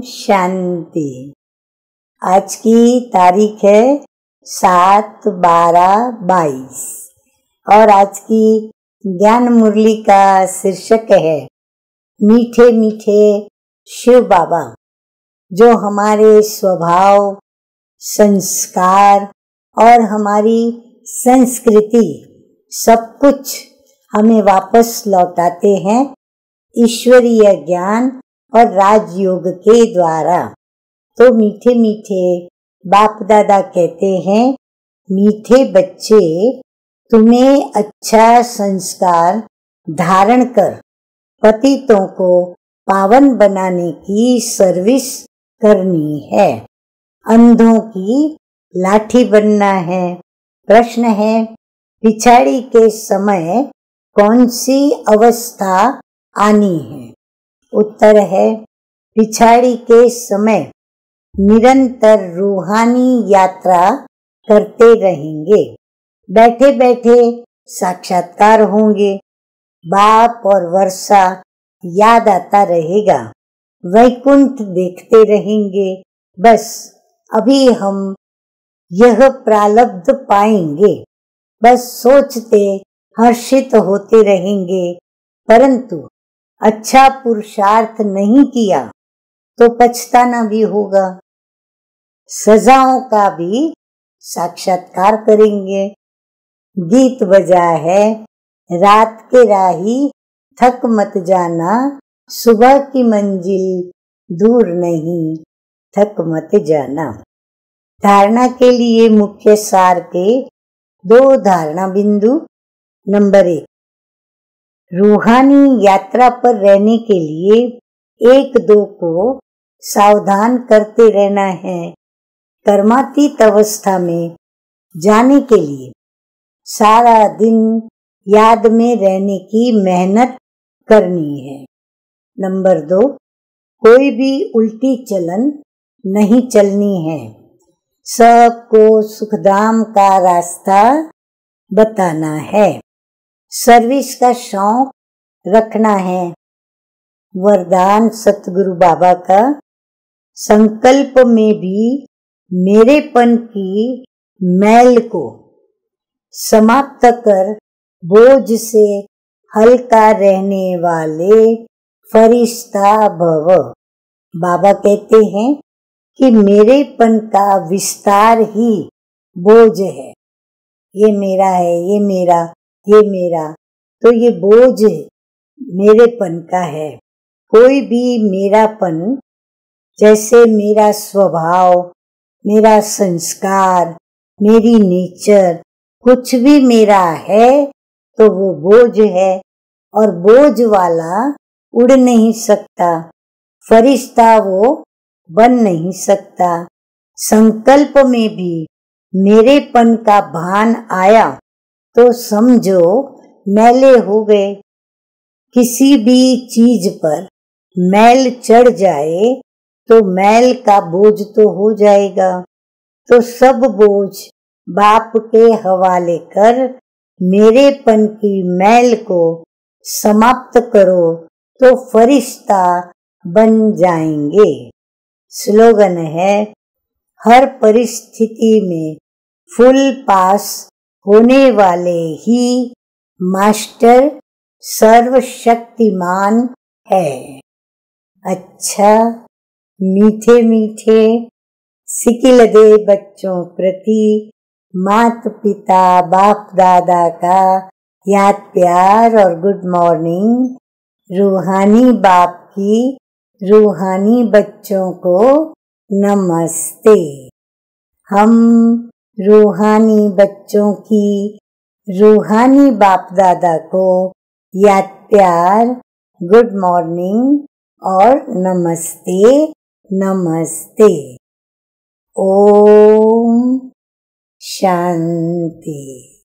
शांति। आज की तारीख है सात बारह बाईस। और आज की ज्ञान मुरली का शीर्षक है, मीठे मीठे शिव बाबा, जो हमारे स्वभाव, संस्कार और हमारी संस्कृति सब कुछ हमें वापस लौटाते हैं। ईश्वरीय ज्ञान और राजयोग के द्वारा। तो मीठे मीठे बाप दादा कहते हैं, मीठे बच्चे, तुम्हें अच्छा संस्कार धारण कर। पतितों को पावन बनाने की सर्विस करनी है। अंधों की लाठी बनना है। प्रश्न है, पिछाड़ी के समय कौन सी अवस्था आनी है? उत्तर है। पिछाड़ी के समय निरंतर रूहानी यात्रा करते रहेंगे। बैठे बैठे साक्षात्कार होंगे। बाप और वर्षा याद आता रहेगा। वैकुंठ देखते रहेंगे। बस अभी हम यह प्रालब्ध पाएँगे। बस सोचते, हर्षित होते रहेंगे। परंतु अच्छा पुरुषार्थ नहीं किया तो पछताना भी होगा। सजाओं का भी साक्षात्कार करेंगे। गीत बजा है, रात के राही, थक मत जाना, सुबह की मंजिल दूर नहीं, थक मत जाना। धारणा के लिए मुख्य सार के दो धारणा बिंदु, नंबर एक रूहानी यात्रा पर रहने के लिए एक दो को सावधान करते रहना है। कर्मातीत अवस्था में जाने के लिए सारा दिन याद में रहने की मेहनत करनी है। नंबर दो, कोई भी उल्टी चलन नहीं चलनी है। सबको सुखधाम का रास्ता बताना है। सर्विस का शौक रखना है। वरदान सतगुरु बाबा का संकल्प में भी मेरेपन की मैल को समाप्त कर बोझ से हल्का रहने वाले फरिश्ता भव। बाबा कहते हैं कि मेरेपन का विस्तार ही बोझ है। ये मेरा है, ये मेरा। ये मेरा तो ये बोझ मेरेपन का है। कोई भी मेरापन, जैसे मेरा स्वभाव, मेरा संस्कार, मेरी नेचर, कुछ भी मेरा है तो वो बोझ है और बोझ वाला उड़ नहीं सकता। फरिश्ता वो बन नहीं सकता। संकल्प में भी मेरेपन का भान आया। तो समझो, मैले हो गए। किसी भी चीज़ पर मैल चढ़ जाए तो मैल का बोझ तो हो जाएगा। तो सब बोझ बाप के हवाले कर, मेरेपन की मैल को समाप्त करो तो फरिश्ता बन जाएँगे। स्लोगन है, हर परिस्थिति में फुल पास होने वाले ही मास्टर सर्वशक्तिमान है। अच्छा मीठे मीठे सिकिल दे बच्चों प्रति मात पिता बाप दादा का याद प्यार और गुड मॉर्निंग। रूहानी बाप की रूहानी बच्चों को नमस्ते। हम रूहानी बच्चों की, रूहानी बाप दादा को याद प्यार, गुड मॉर्निंग और नमस्ते नमस्ते। ओम शांति।